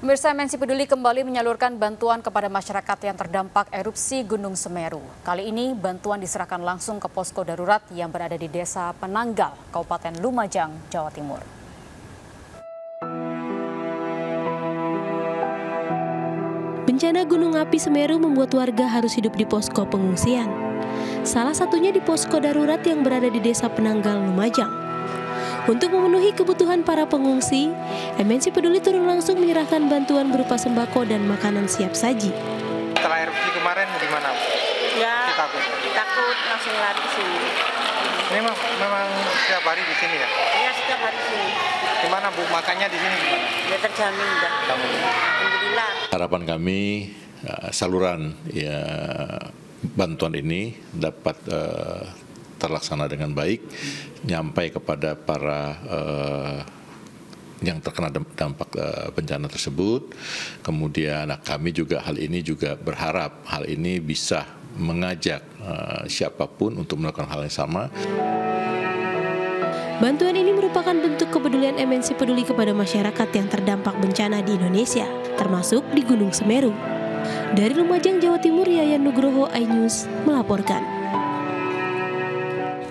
Pemirsa MNC Peduli kembali menyalurkan bantuan kepada masyarakat yang terdampak erupsi Gunung Semeru. Kali ini bantuan diserahkan langsung ke posko darurat yang berada di Desa Penanggal, Kabupaten Lumajang, Jawa Timur. Bencana Gunung Api Semeru membuat warga harus hidup di posko pengungsian. Salah satunya di posko darurat yang berada di Desa Penanggal, Lumajang. Untuk memenuhi kebutuhan para pengungsi, MNC Peduli turun langsung menyerahkan bantuan berupa sembako dan makanan siap saji. Setelah erupsi kemarin gimana? Ya, takut? takut langsung lari ke sini. Ini memang, memang setiap hari di sini ya? Ya, setiap hari sini. Gimana Bu, makannya di sini gimana? Ya terjamin dah. Kamu? Alhamdulillah. Harapan kami uh, saluran ya, bantuan ini dapat uh, terlaksana dengan baik, nyampai kepada para uh, yang terkena dampak uh, bencana tersebut. Kemudian nah, kami juga hal ini juga berharap hal ini bisa mengajak uh, siapa pun untuk melakukan hal yang sama. Bantuan ini merupakan bentuk kepedulian MNC Peduli kepada masyarakat yang terdampak bencana di Indonesia, termasuk di Gunung Semeru. Dari Lumajang, Jawa Timur, Yayan Nugroho, iNews melaporkan.